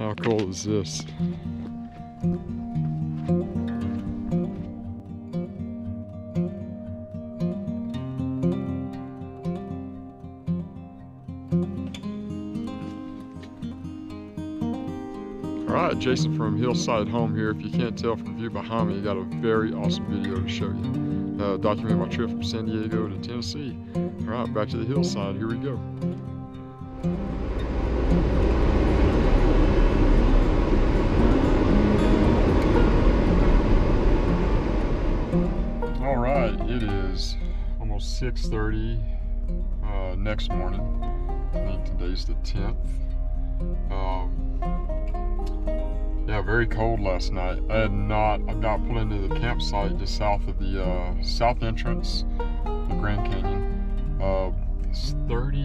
How cool is this? All right, Jason from Hillside Home here. If you can't tell from the view behind me, I got a very awesome video to show you. Uh, document my trip from San Diego to Tennessee. All right, back to the hillside. Here we go. Right, it is almost 6:30 uh, next morning. I think today's the 10th. Um, yeah, very cold last night. I had not, I got pulled into the campsite just south of the uh, south entrance of Grand Canyon. Uh, it's 30,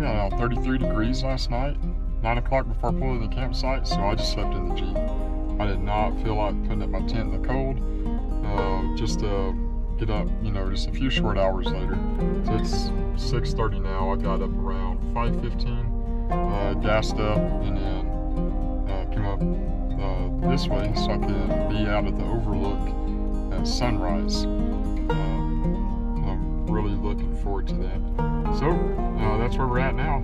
yeah, 33 degrees last night. 9 o'clock before I pulled in the campsite, so I just slept in the Jeep. I did not feel like putting up my tent in the cold. Uh, just to get up, you know, just a few short hours later. So it's 6.30 now. I got up around 5.15, uh, gassed up, and then uh, came up uh, this way so I could be out at the overlook at sunrise. Uh, I'm really looking forward to that. So uh, that's where we're at now.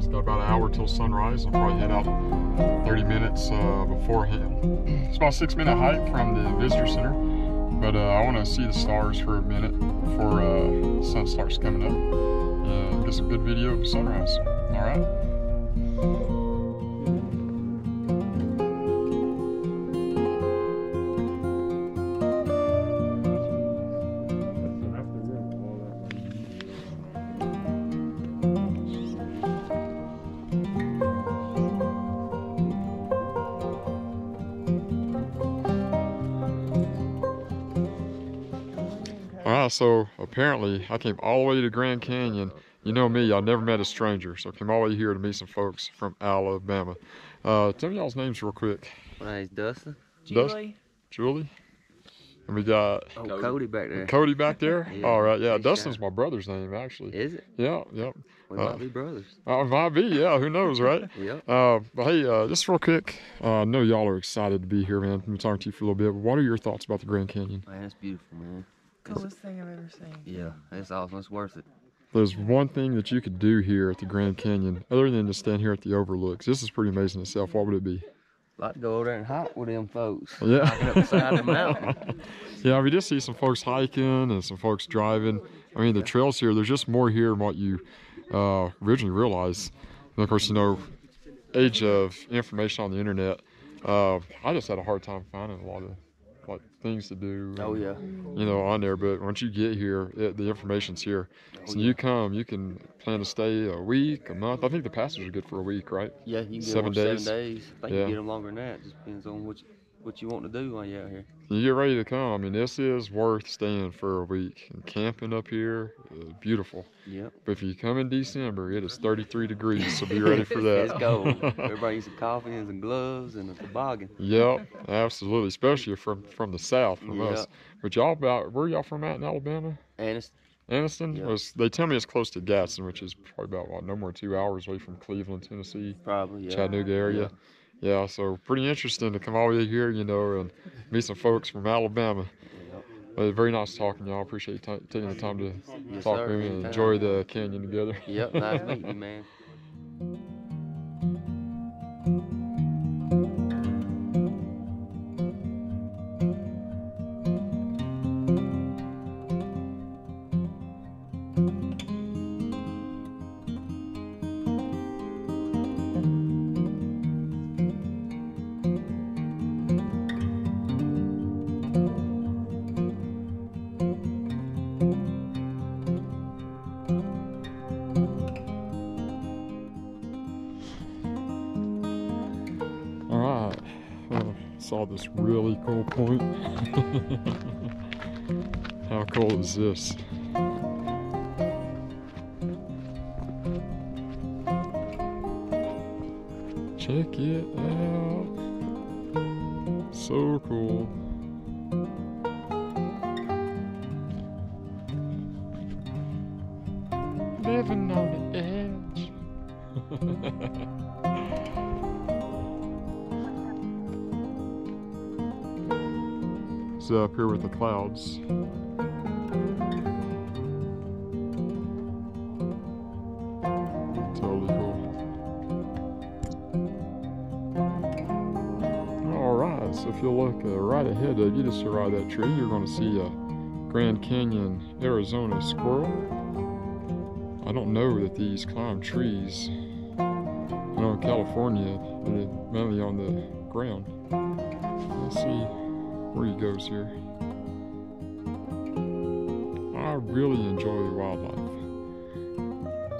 Uh, it's got about an hour till sunrise. I'll probably head out 30 minutes uh, beforehand. It's about a six minute hike from the visitor center, but uh, I want to see the stars for a minute before uh, the sun starts coming up and get some good video of sunrise. All right. All right, so apparently I came all the way to Grand Canyon. You know me, I never met a stranger, so I came all the way here to meet some folks from Alabama. Uh, tell me y'all's names real quick. My name's Dustin. Dust- Julie. Julie, and we got Oh, Cody, back there. Cody back there. Yeah, all right, yeah, he's Dustin's shot. my brother's name actually. Is it? Yeah, yep. We Uh, might be brothers. Uh, might be, yeah. Who knows, right? Yep. Uh, but hey, uh, just real quick, uh, I know y'all are excited to be here, man. I've been talking to you for a little bit. But what are your thoughts about the Grand Canyon? Man, it's beautiful, man. Coolest thing I've ever seen. Yeah, it's awesome. It's worth it. There's one thing that you could do here at the Grand Canyon, other than to stand here at the overlooks. This is pretty amazing itself. What would it be? Like to go over there and hike with them folks. Yeah. Hiking up the side of the mountain. Yeah, we just see some folks hiking and some folks driving. I mean, the trails here, there's just more here than what you uh, originally realized. And of course, you know, age of information on the internet, uh, I just had a hard time finding a lot of like things to do. Oh and, yeah. You know, on there, but once you get here, it, the information's here. Oh, So yeah. you come, you can plan to stay a week, a month. I think the passes are good for a week, right? Yeah, you can get Seven days? seven days. I think Yeah. you get them longer than that. Just depends on what you, what you want to do while you're out here. You get ready to come. I mean, this is worth staying for a week. And camping up here, uh, beautiful. Yep. But if you come in December, it is 33 degrees, so be ready for that. it's cold. Everybody needs some coffee and some gloves and a toboggan. yep, absolutely. Especially from from the south, from us. But y'all about where y'all from out in Alabama? And it's Anniston Yep. was. They tell me it's close to Gadsden, which is probably about what, no more than two hours away from Cleveland, Tennessee, probably yeah. Chattanooga area. Yeah, so pretty interesting to come all the way here, you know, and meet some folks from Alabama. But very nice talking, y'all. Appreciate you taking the time to Yes, talk sir. with me and enjoy the canyon together. Yep. Nice meeting you, man. Saw this really cool point. How cool is this? Check it out. So cool. Trees up here with the clouds. Totally cool. Alright, so if you look uh, right ahead of you, just around that tree, you're going to see a Grand Canyon, Arizona squirrel. I don't know that these climb trees. I know in California, they're mainly on the ground. Let's see where he goes here. I really enjoy the wildlife.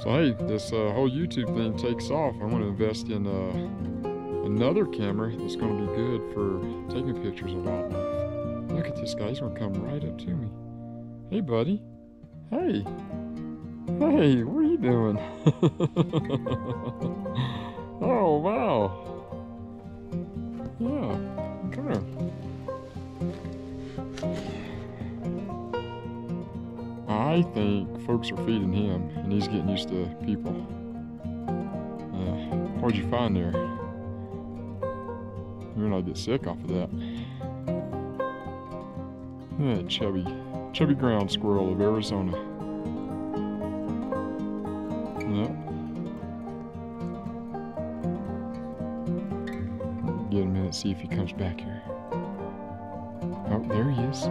So hey, this uh, whole YouTube thing takes off. I want to invest in uh, another camera that's going to be good for taking pictures of wildlife. Look at this guy. He's going to come right up to me. Hey, buddy. Hey. Hey, what are you doing? oh, wow. Yeah, I think folks are feeding him and he's getting used to people. Uh, what'd you find there? You're gonna get sick off of that. That chubby, chubby ground squirrel of Arizona. Yep. Get a minute, see if he comes back here. Oh, there he is.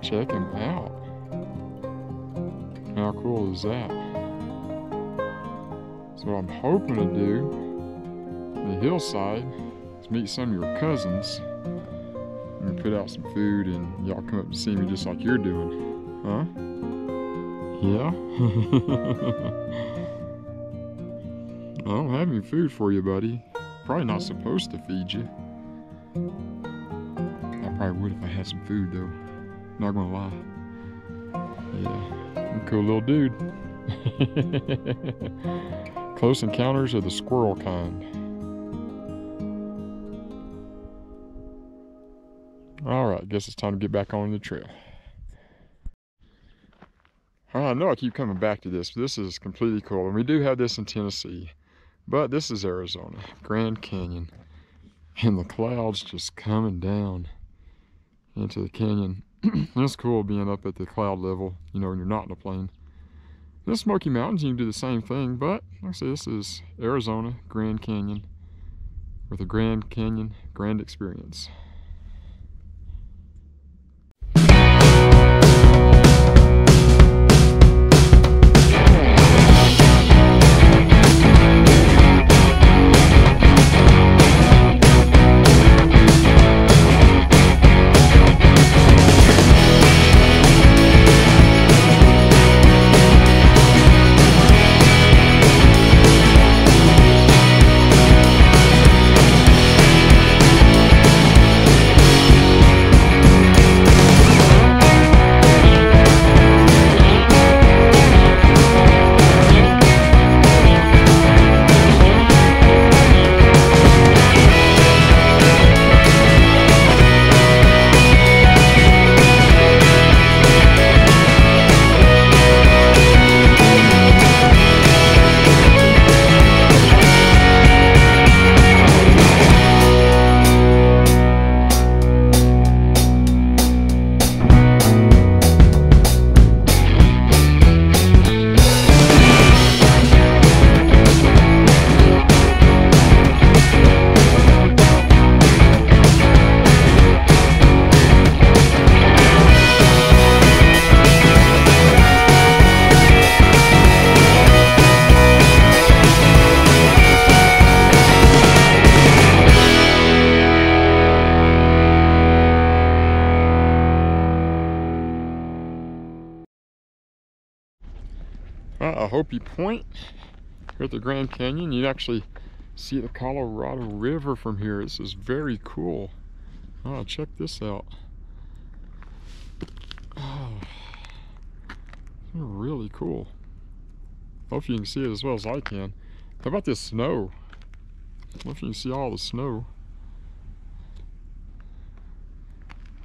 Check him out. How cool is that? So what I'm hoping to do the hillside is meet some of your cousins and put out some food and y'all come up and see me just like you're doing. Huh? Yeah? I don't have any food for you, buddy. Probably not supposed to feed you. I probably would if I had some food though. Not gonna lie. Cool little dude. Close encounters of the squirrel kind. Alright, guess it's time to get back on the trail. I know I keep coming back to this, but this is completely cool. And we do have this in Tennessee. But this is Arizona, Grand Canyon. And the clouds just coming down into the canyon. it's cool being up at the cloud level, you know, when you're not in a plane. The Smoky Mountains, you can do the same thing, but like I say, this is Arizona, Grand Canyon, with a Grand Canyon Grand Experience. Hopi Point here at the Grand Canyon. You actually see the Colorado River from here. This is very cool. Oh, check this out. Oh, really cool. Hope you can see it as well as I can. How about this snow? Hope you can see all the snow.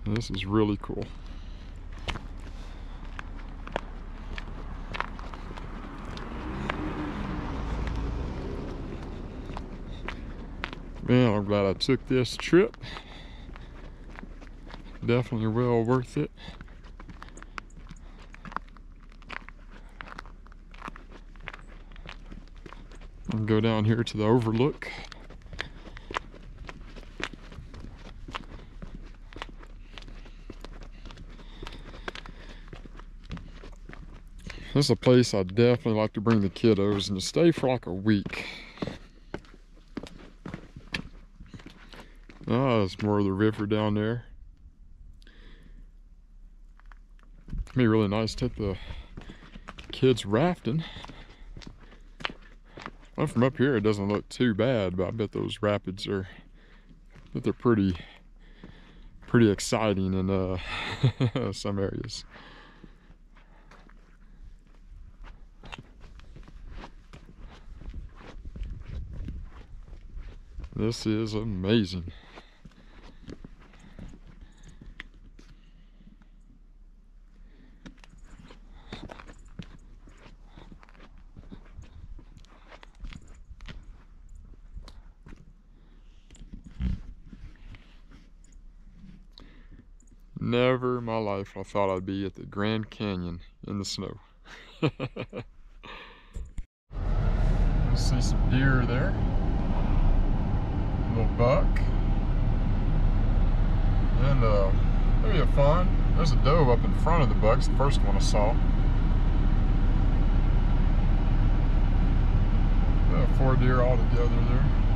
This is really cool. Glad I took this trip. Definitely well worth it. Go down here to the overlook. This is a place I definitely like to bring the kiddos and to stay for like a week. Ah, there's more of the river down there. It'd be really nice to take the kids rafting. Well, from up here it doesn't look too bad, but I bet those rapids are, bet they're pretty, pretty exciting in uh, some areas. This is amazing. Never in my life I thought I'd be at the Grand Canyon in the snow. see some deer there. A little buck. And uh, maybe a fawn. There's a doe up in front of the bucks, the first one I saw. Uh, four deer all together there.